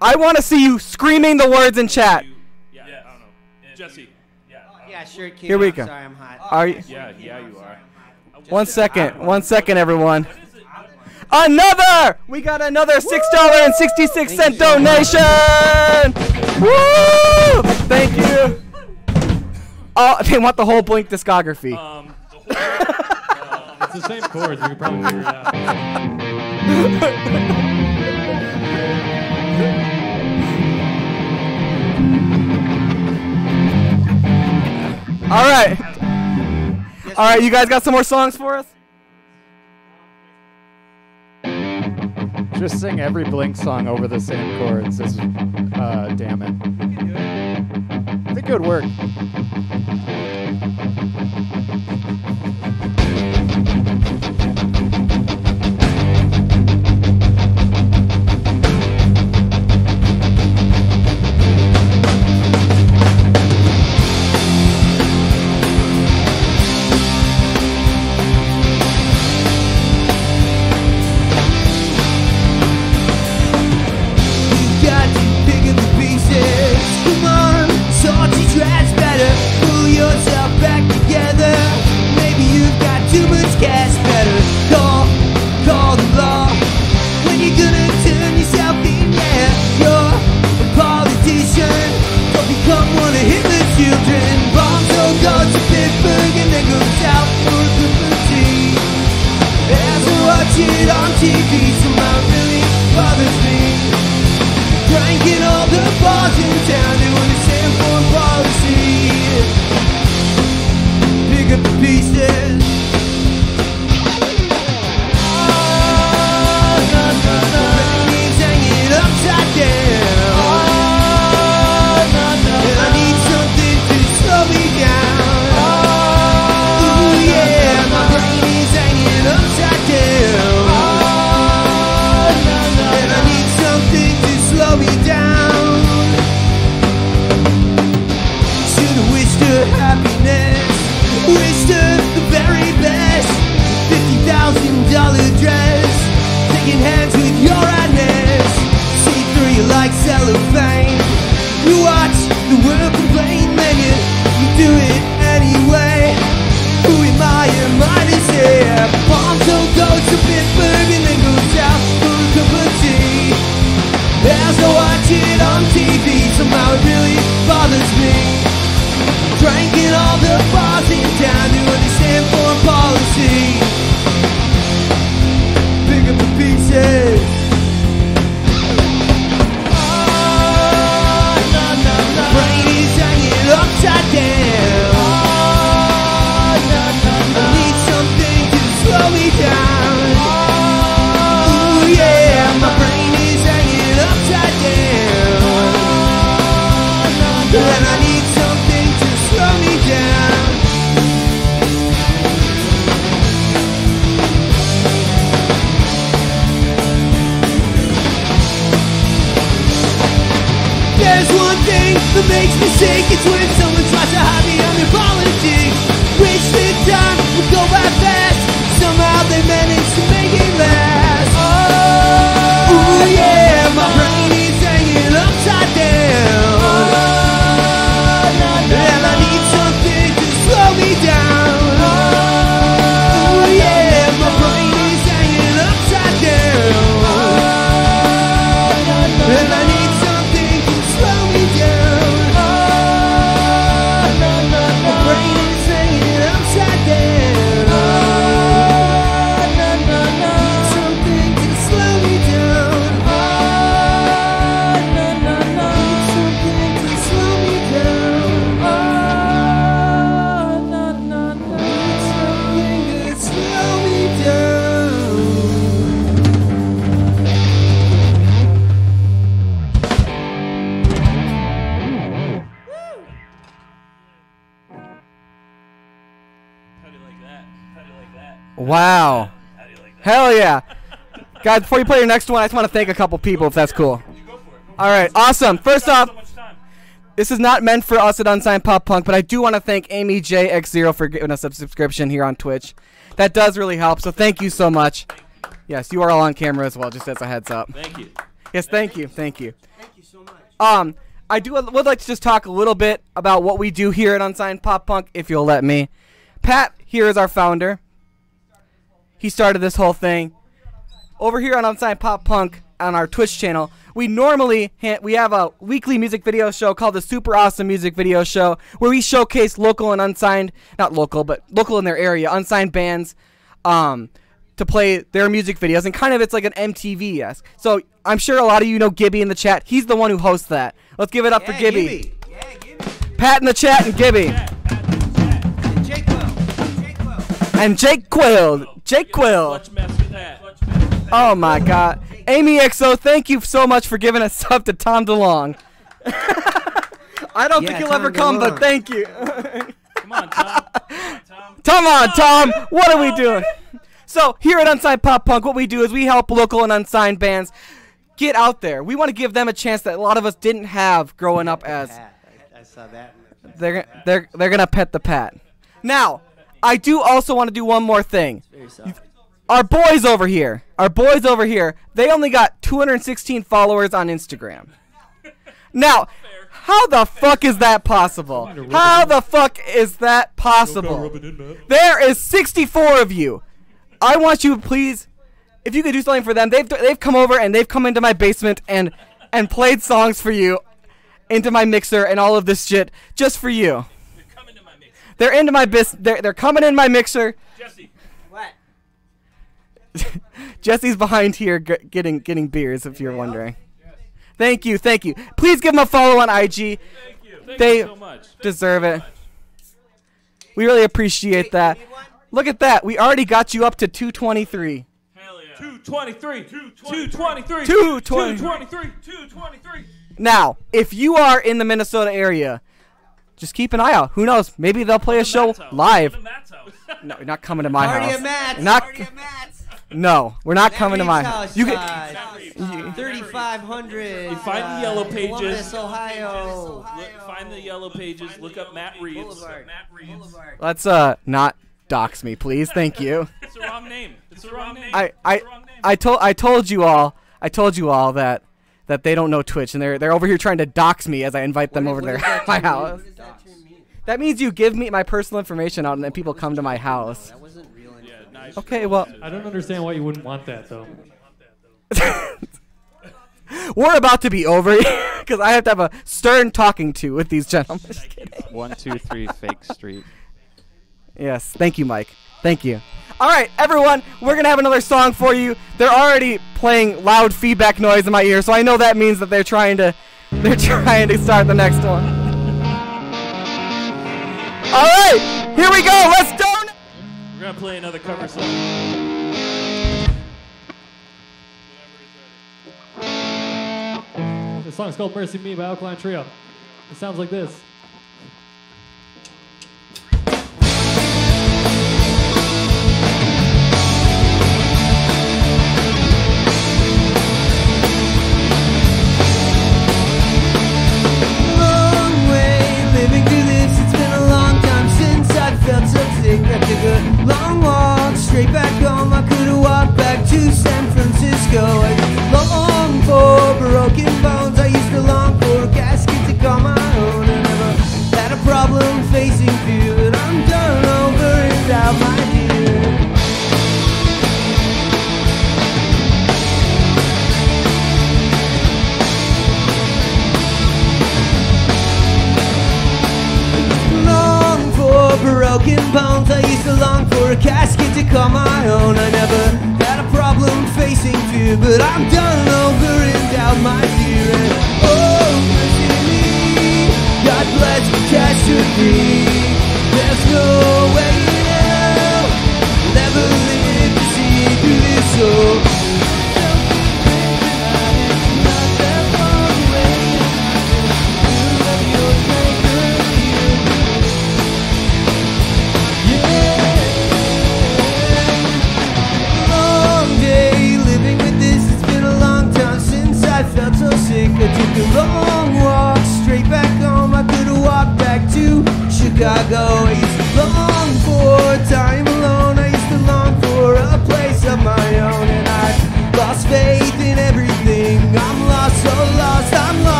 Speaker 1: I want to see you screaming the words in chat.
Speaker 2: Yeah, I don't know. Jesse.
Speaker 3: Yeah, sure. Kid,
Speaker 1: Here we
Speaker 3: I'm
Speaker 1: go.
Speaker 3: Sorry, I'm hot.
Speaker 1: Are you?
Speaker 2: Yeah, yeah, you are.
Speaker 1: One second. One second, everyone. Another! We got another $6.66 donation! Woo! Thank you. Oh, they want the whole Blink discography.
Speaker 2: Um,
Speaker 7: It's the same chords. We could probably figure it out.
Speaker 1: All right. All right, you guys got some more songs for us?
Speaker 8: Just sing every Blink song over the same chords. Is, uh, damn it. It would work.
Speaker 4: Cellophane. You watch the world complain, then you, you do it anyway. Who am I, am I to say? Bombs don't go to Pittsburgh and then go south for a cup of tea. As I watch it on TV, somehow it really bothers me. Drinking all the bars in town to understand foreign policy. Sick. It's when
Speaker 1: Wow.
Speaker 2: How do you like that?
Speaker 1: Hell yeah. Guys, before you play your next one, I just want to thank a couple people if that's cool. All right, awesome. First off,
Speaker 2: So much time.
Speaker 1: this is not meant for us at Unsigned Pop Punk, but I do want to thank Amy JX0 for giving us a subscription here on Twitch. That does really help, so thank you so much. Yes, you are all on camera as well, just as a heads up.
Speaker 2: Thank you.
Speaker 1: Yes, thank you, thank you.
Speaker 3: Thank you so much.
Speaker 1: Um, I do would like to just talk a little bit about what we do here at Unsigned Pop Punk, if you'll let me. Pat here is our founder. He started this whole thing. Over here on Unsigned Pop Punk on our Twitch channel, we normally ha- we have a weekly music video show called the Super Awesome Music Video Show, where we showcase local and unsigned, not local, but local in their area, unsigned bands, um, to play their music videos, and kind of it's like an MTV esque. So I'm sure a lot of you know Gibby in the chat. He's the one who hosts that. Let's give it up for Gibby.
Speaker 3: Gibby. Yeah, Gibby.
Speaker 1: Pat in the chat and Gibby.
Speaker 3: And Jake Will.
Speaker 1: And Jake Quill. Jake Quill.
Speaker 5: Clutch mess with that. Clutch mess with that.
Speaker 1: Oh my god. Amy XO, thank you so much for giving us up to Tom DeLonge. I don't
Speaker 3: Yeah,
Speaker 1: think he'll
Speaker 3: Tom
Speaker 1: ever come, but thank you.
Speaker 5: Come on, Tom. Tom.
Speaker 1: Come on, Tom. What are we doing? So, here at Unsigned Pop Punk, what we do is we help local and unsigned bands get out there. We want to give them a chance that a lot of us didn't have growing up as
Speaker 3: I, I saw that.
Speaker 1: they're they're they're going to pet the pat. Now, I do also want to do one more thing.
Speaker 3: Very
Speaker 1: our boys over here, our boys over here, they only got 216 followers on Instagram. Now, how the fuck is that possible? How the fuck is that possible? There is 64 of you. I want you, please, if you could do something for them. They've they've come over and they've come into my basement and and played songs for you, into my mixer and all of this shit just for you.
Speaker 5: Come into my mix.
Speaker 1: They're into my bis. They're they're coming in my mixer.
Speaker 5: Jesse.
Speaker 3: What?
Speaker 1: Jesse's behind here g- getting getting beers if you're wondering. Thank you, thank you. Please give them a follow on IG.
Speaker 5: Thank you. Thank
Speaker 1: They
Speaker 5: you so much.
Speaker 1: Deserve it. We really appreciate that. Look at that. We already got you up to 223.
Speaker 5: Hell yeah. 223. 223.
Speaker 1: 220.
Speaker 5: 223. 223.
Speaker 1: Now, if you are in the Minnesota area, just keep an eye out. Who knows? Maybe they'll play a show
Speaker 5: Matt's
Speaker 1: live.
Speaker 5: Matt's house.
Speaker 1: No, you're not coming to my
Speaker 3: Party
Speaker 1: house.
Speaker 3: at Matt's.
Speaker 1: Not-
Speaker 3: Party at Matt's.
Speaker 1: No, we're not coming to my house. You can,
Speaker 3: 3500.
Speaker 5: You find the yellow pages.
Speaker 3: Columbus, Ohio.
Speaker 5: Look, find the yellow pages. Look up Matt Reeves.
Speaker 3: Boulevard.
Speaker 5: Matt Reeves.
Speaker 3: Boulevard.
Speaker 1: let's uh not dox me, please. Thank you.
Speaker 5: It's the wrong name. It's the wrong name.
Speaker 1: I I
Speaker 5: It's the wrong name.
Speaker 1: I told I told you all I told you all that that they don't know Twitch and they're they're over here trying to dox me as I invite them
Speaker 3: What-
Speaker 1: over to their
Speaker 3: that
Speaker 1: my house.
Speaker 3: What does that term mean?
Speaker 1: That means you give me my personal information out and then people come to my house.
Speaker 3: That wasn't real.
Speaker 5: Yeah,
Speaker 3: information.
Speaker 1: Okay, well
Speaker 4: I don't understand why you wouldn't want that though.
Speaker 1: we're about to be over because I have to have a stern talking to with these gentlemen.
Speaker 8: One two three Fake Street.
Speaker 1: Yes, thank you, Mike. Thank you. All right, everyone, we're gonna have another song for you. They're already playing loud feedback noise in my ear, so I know that means that they're trying to they're trying to start the next one. All right, here we go. Let's do.
Speaker 5: We're gonna play another cover song.
Speaker 4: The song's called Mercy Me by Alkaline Trio. It sounds like this.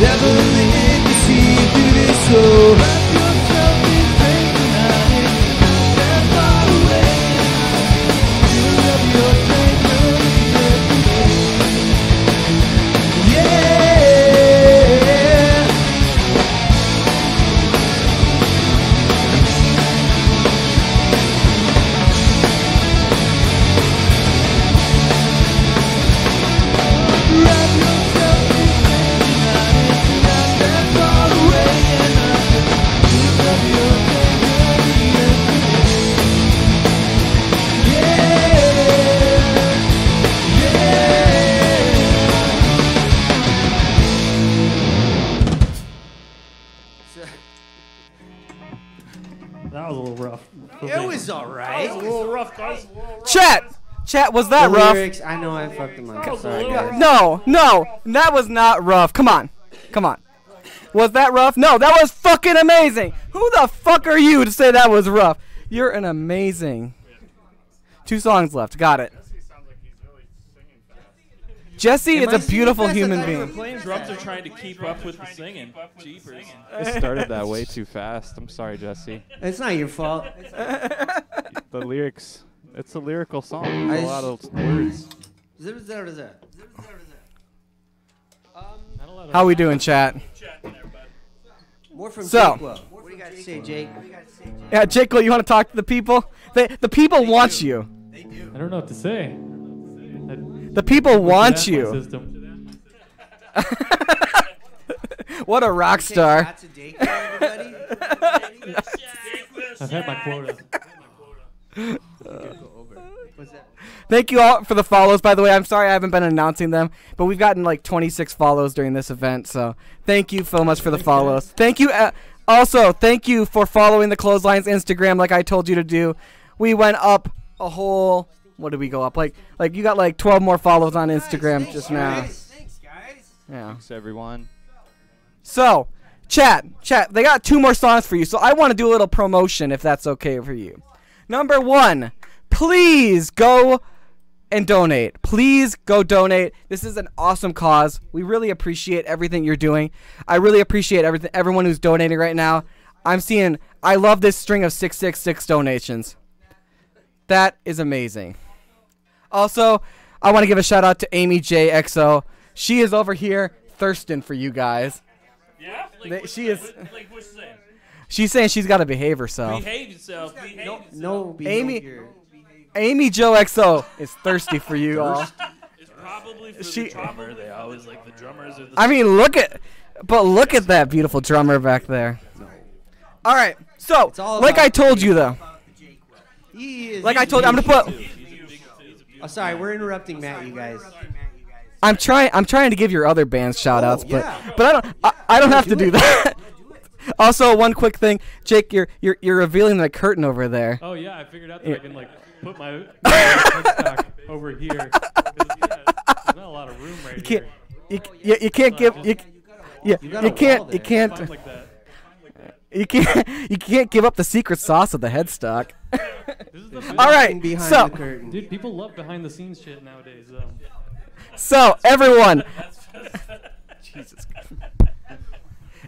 Speaker 9: Never make me see through this hole
Speaker 1: Chat, was that
Speaker 3: The
Speaker 1: rough?
Speaker 3: lyrics, I know I fucked them up. Sorry, guys.
Speaker 1: No, no, that was not rough. Come on, come on. Was that rough? No, that was fucking amazing. Who the fuck are you to say that was rough? You're an amazing. Two songs left. Got it. Jesse
Speaker 3: Am
Speaker 1: is
Speaker 3: I
Speaker 1: a
Speaker 3: singing
Speaker 1: beautiful
Speaker 3: fast? I
Speaker 1: human
Speaker 3: thought you were
Speaker 1: being.
Speaker 3: playing
Speaker 2: Drums are trying to keep up with the singing. Jeepers.
Speaker 8: It started that way too fast. I'm sorry, Jesse.
Speaker 3: It's not your fault.
Speaker 8: The lyrics. It's a lyrical song. There's a lot of words.
Speaker 1: How we doing, chat?
Speaker 3: More from
Speaker 1: So-
Speaker 3: Jake. Will. What do you got to say, Jake?
Speaker 1: Yeah, Jake, you want to talk to the people? They, the people want you.
Speaker 7: I don't know what to say. I
Speaker 1: The people want
Speaker 7: that's my
Speaker 1: you.
Speaker 7: System.
Speaker 1: What a rock star.
Speaker 3: shots of Jake, everybody.
Speaker 7: I've had my quota.
Speaker 3: What's that?
Speaker 1: Thank you all for the follows, by the way. I'm sorry I haven't been announcing them, but we've gotten like 26 follows during this event, so thank you so much for the follows. Thank you. Uh, also, thank you for following the Clotheslines Instagram like I told you to do. We went up a whole. What did we go up? Like, like you got like 12 more follows on Instagram just now.
Speaker 3: Thanks, guys.
Speaker 1: Yeah.
Speaker 8: Thanks, everyone.
Speaker 1: So, chat, chat, they got two more songs for you, so I want to do a little promotion if that's okay for you. Number one, please go and donate. Please go donate. This is an awesome cause. We really appreciate everything you're doing. I really appreciate everything everyone who's donating right now. I'm seeing I love this string of 666 donations. That is amazing. Also, I want to give a shout out to Amy J XO. She is over here thirsting for you guys.
Speaker 5: Yeah? Like,
Speaker 1: she is-
Speaker 5: Like?
Speaker 1: She's saying she's got to behave herself.
Speaker 2: Behave yourself. Behave yourself.
Speaker 3: No
Speaker 1: Amy-
Speaker 3: behavior.
Speaker 1: Amy Joe XO is thirsty for you all.
Speaker 5: It's probably for
Speaker 1: She-
Speaker 5: the drummer. They always like the drummers or the.
Speaker 1: I mean, look at, but look at that beautiful drummer back there. All right, so
Speaker 3: all
Speaker 1: like I told you though,
Speaker 3: He is.
Speaker 1: like I told you, I'm gonna put.
Speaker 3: Oh, sorry, we're interrupting Matt, you guys.
Speaker 1: I'm trying. I'm trying to give your other bands shout outs, oh, but
Speaker 3: yeah.
Speaker 1: but I don't. I, I don't have to do that. also, one quick thing, Jake, you're you're you're revealing the curtain over there.
Speaker 7: Oh yeah, I figured out that I can like put my my headstock over here. 'Cause, yeah, there's not a lot of room right
Speaker 1: You can't.
Speaker 7: here.
Speaker 1: You, you, you can't give. You, yeah,
Speaker 3: You
Speaker 1: you can't. You can't.
Speaker 7: Like.
Speaker 1: You can't. You can't give up the secret sauce of the headstock.
Speaker 7: This is the.
Speaker 1: All right.
Speaker 3: Behind
Speaker 1: So
Speaker 3: the curtain.
Speaker 7: Dude, people love behind the scenes shit nowadays. though.
Speaker 1: so everyone. Jesus.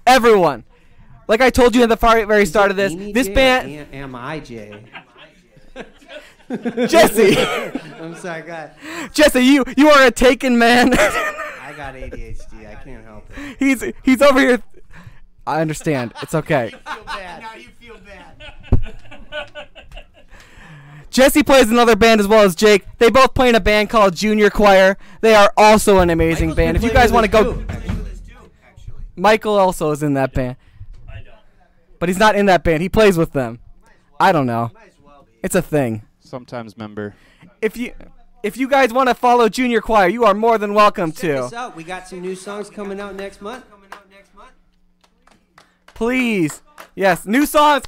Speaker 1: Everyone. Like I told you at the far, very start of this, this band,
Speaker 3: Am, am I J?
Speaker 1: Jesse,
Speaker 3: I'm sorry, God.
Speaker 1: Jesse, you you are a taken man.
Speaker 3: I got ADHD. I can't help it.
Speaker 1: he's he's over here. I understand. It's okay.
Speaker 3: Feel bad. Now you feel bad.
Speaker 1: Jesse plays another band as well as Jake. They both play in a band called Junior Choir. They are also an amazing band. If you guys want to go, Michael also is in that band,
Speaker 5: I don't.
Speaker 1: But he's not in that band. He plays with them. I don't know. It's a thing.
Speaker 8: Sometimes member.
Speaker 1: If you if you guys want to follow Junior Choir, you are more than welcome
Speaker 3: Check
Speaker 1: to.
Speaker 3: this out. We got some new songs coming out next month.
Speaker 1: Please, yes, new songs.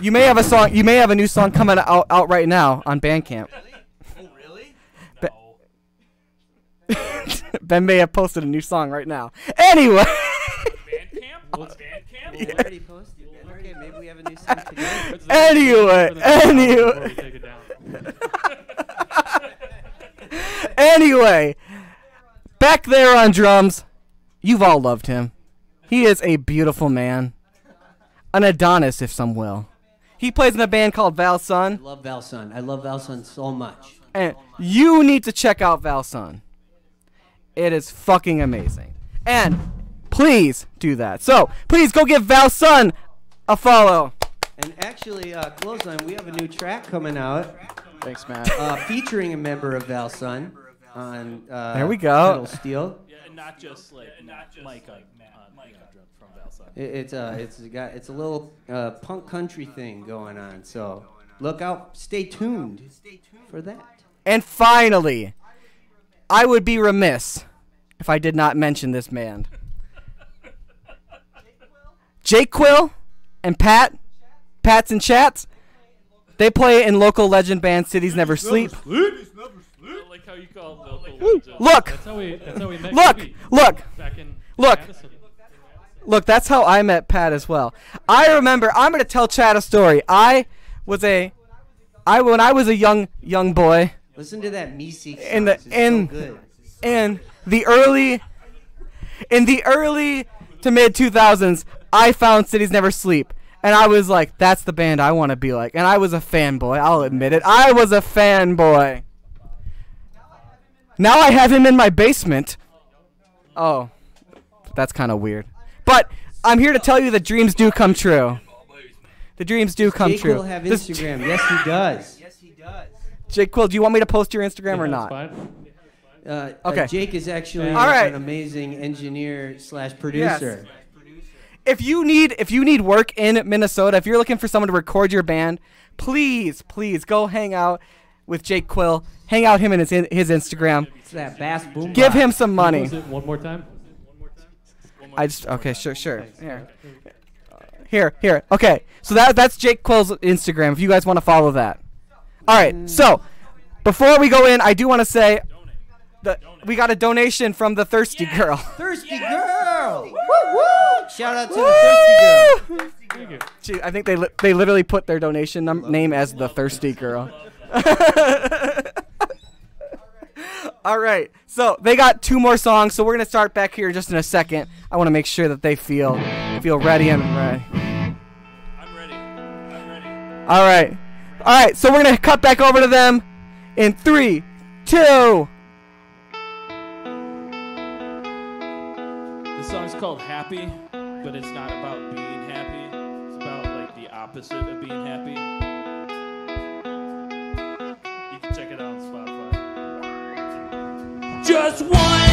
Speaker 1: You may have a song. You may have a new song coming out, out right now on Bandcamp.
Speaker 3: Oh, really?
Speaker 1: Ben may have posted a new song right now. Anyway,
Speaker 5: Bandcamp? Bandcamp?
Speaker 3: We already posted. it. Okay, maybe we have a new song together.
Speaker 1: Anyway,
Speaker 7: for the next album
Speaker 1: anyway.
Speaker 7: before we take it down?
Speaker 1: anyway, back there on drums, you've all loved him. He is a beautiful man, an Adonis, if some will. He plays in a band called Val
Speaker 3: I
Speaker 1: Sun,
Speaker 3: love Valsun. I love Valsun so much.
Speaker 1: and you need to check out Val Sun. It is fucking amazing. And please do that. So please go give Val Sun a follow.
Speaker 3: And actually, uh, Clothesline, we have a new track coming out
Speaker 8: Thanks, Matt.
Speaker 3: uh, featuring a member of Valsun on uh,
Speaker 1: There we go.
Speaker 3: Pedal Steel.
Speaker 2: Yeah, and not just like not Mike on, on you know, drum from Valside.
Speaker 3: It, it's uh, it's got it's a little uh, punk country thing going on. So look out, stay tuned for that.
Speaker 1: And finally, I would be remiss if I did not mention this man. Jake Quill and Pat, Pats and Chats, They play in local legend band Cities Never Sleep.
Speaker 2: Like how you call local.
Speaker 1: Look,
Speaker 7: That's how we. That's how we met.
Speaker 1: look,
Speaker 7: Gibby
Speaker 1: look, Look.
Speaker 7: Madison.
Speaker 1: look. That's how I met Pat as well. I remember. I'm gonna tell Chad a story. I was a, I when I was a young young boy
Speaker 3: Listen to that Meeseeks.
Speaker 1: In the- in-
Speaker 3: so
Speaker 1: in the early, in the early to mid 2000s. I found Cities Never Sleep. And I was like, that's the band I want to be like. And I was a fanboy. I'll admit it. I was a fanboy. Now I have him in my basement. Oh, that's kind of weird. But I'm here to tell you that dreams do come true. The dreams do come
Speaker 3: Jake
Speaker 1: true.
Speaker 3: will have
Speaker 1: This-
Speaker 3: Instagram. Yes, he does. Yes, he does.
Speaker 1: Jake Quill, do you want me to post your Instagram or not?
Speaker 7: fine.
Speaker 3: Uh,
Speaker 1: Okay.
Speaker 3: uh, Jake is actually
Speaker 7: All
Speaker 1: right.
Speaker 3: an amazing engineer slash producer.
Speaker 1: If you need if you need work in Minnesota, if you're looking for someone to record your band, please, please go hang out with Jake Quill. Hang out him in his his Instagram.
Speaker 3: It's that bass boom.
Speaker 1: Give him some money.
Speaker 7: Was it one more time?
Speaker 1: I just okay, sure, sure. Here. Here, here. Okay. So that that's Jake Quill's Instagram if you guys want to follow that. All right. Mm. So, before we go in, I do want to say that we got a donation from the Thirsty Girl.
Speaker 3: Thirsty girl. Woo woo! Shout out to the thirsty girl.
Speaker 7: Thank you.
Speaker 1: She, I think they li- they literally put their donation num- name as the Thirsty Girl. All right, so they got two more songs, so we're gonna start back here just in a second. I want to make sure that they feel feel ready and ready.
Speaker 5: I'm ready. I'm ready.
Speaker 1: All right, all right. So we're gonna cut back over to them in three, two.
Speaker 2: Called Happy, but it's not about being happy. It's about like the opposite of being happy. You can check it out on Spotify. Just once,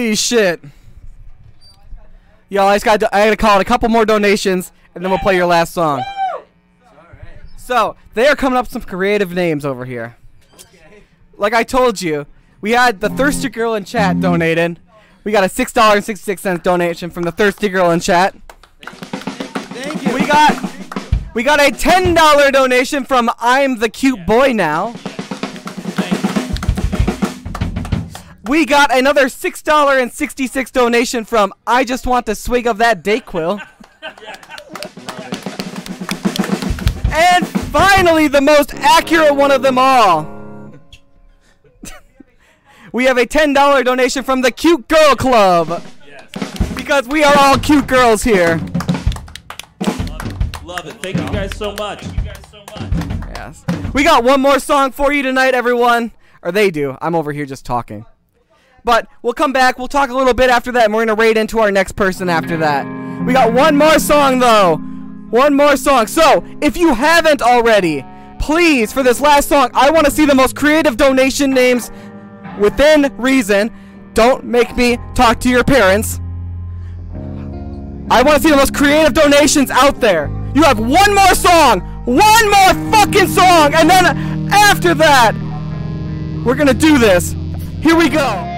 Speaker 1: Holy shit. Yo, I just got I gotta call it a couple more donations, and then we'll play your last song. So they are coming up with some creative names over here. Like I told you, we had the thirsty girl in chat donated. We got a six dollar and sixty six cents donation from the thirsty girl in chat.
Speaker 3: Thank you.
Speaker 1: We got we got a ten dollar donation from I'm the cute boy now. We got another six dollar and sixty six donation from I just want a swig of that Dayquil. and finally, the most accurate one of them all. we have a ten dollar donation from the Cute Girl Club. Because we are all cute girls here.
Speaker 2: Love it. Thank you guys so much.
Speaker 1: Yes. We got one more song for you tonight, everyone. Or they do. I'm over here just talking. But we'll come back. We'll talk a little bit after that, and we're going to raid into our next person after that. We got one more song, though. One more song. So, if you haven't already, please, for this last song, I want to see the most creative donation names within reason. Don't make me talk to your parents. I want to see the most creative donations out there. You have one more song, one more fucking song, and then after that, we're gonna do this. Here we go.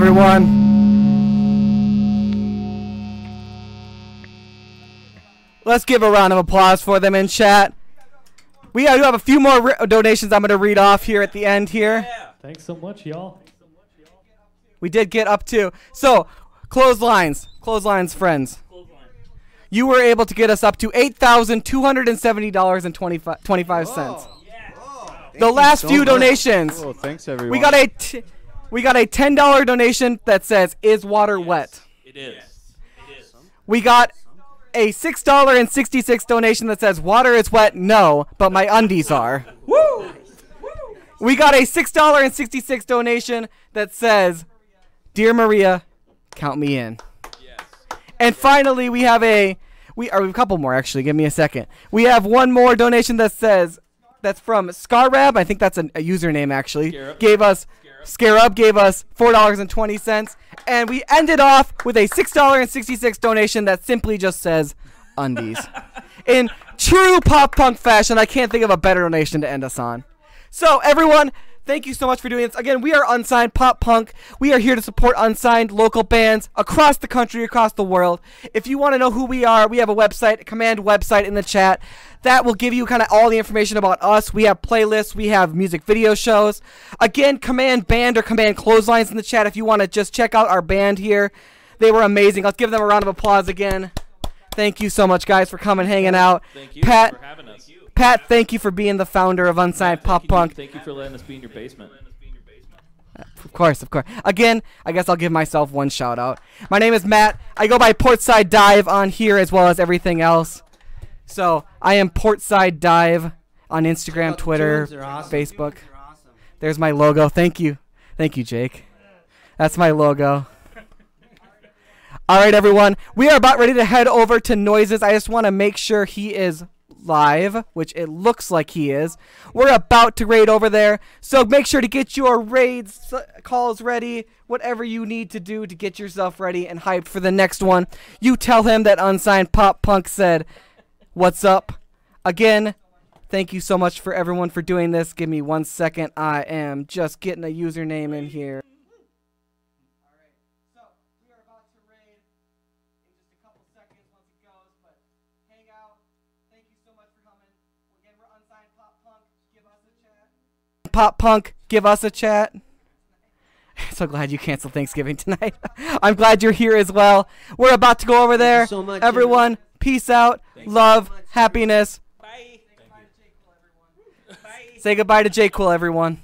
Speaker 1: Everyone. Let's give a round of applause for them in chat. We uh, do have a few more ri- donations I'm going to read off here at the end here.
Speaker 7: Thanks so much, y'all.
Speaker 1: We did get up to. So, clotheslines. Clotheslines, friends. You were able to get us up to $8,270.25. The last few donations.
Speaker 8: Oh, thanks everyone.
Speaker 1: We got a t- We got a ten dollar donation that says "Is water wet?"
Speaker 2: It is. It is.
Speaker 1: We got a six dollar and sixty six donation that says "Water is wet." No, but my undies are. Woo! We got a six dollar and sixty six donation that says, "Dear Maria, count me in." And finally, we have a we oh, are a couple more actually. Give me a second. We have one more donation that says that's from Scarab. I think that's a, a username actually.
Speaker 2: Scarab.
Speaker 1: Gave us Scarab gave us four dollars and twenty cents, and we ended off with a six dollar and sixty six donation that simply just says undies. In true pop punk fashion, I can't think of a better donation to end us on. So everyone, thank you so much for doing this. Again, we are Unsigned Pop Punk. We are here to support unsigned local bands across the country, across the world. If you want to know who we are, we have a website, a command website in the chat. That will give you kind of all the information about us. We have playlists, we have music video shows. Again, command band or command clotheslines in the chat if you want to just check out our band here. They were amazing. Let's give them a round of applause again. Thank you so much, guys, for coming, hanging out.
Speaker 2: Thank you
Speaker 1: Pat,
Speaker 2: for having us.
Speaker 1: Pat, thank you for being the founder of Unsigned Pop Punk.
Speaker 2: Thank you for letting us be in your basement.
Speaker 1: Of course, of course. Again, I guess I'll give myself one shout out. My name is Matt. I go by Portside Dive on here as well as everything else. So I am Portside Dive on Instagram, Twitter,
Speaker 3: Tunes are awesome.
Speaker 1: Facebook. There's my logo. Thank you. Thank you, Jake. That's my logo. All right, everyone. We are about ready to head over to Noises. I just want to make sure he is live, which it looks like he is. We're about to raid over there. So make sure to get your raids calls ready, whatever you need to do to get yourself ready and hyped for the next one. You tell him that Unsigned Pop Punk said, What's up? Again, thank you so much for everyone for doing this. Give me one second. I am just getting a username in here. Pop Punk, give us a chat. So glad you canceled Thanksgiving tonight. I'm glad you're here as well. We're about to go over there.
Speaker 3: so much,
Speaker 1: Everyone, peace out, love, happiness. Say goodbye to J. Say goodbye to J. Quill, everyone.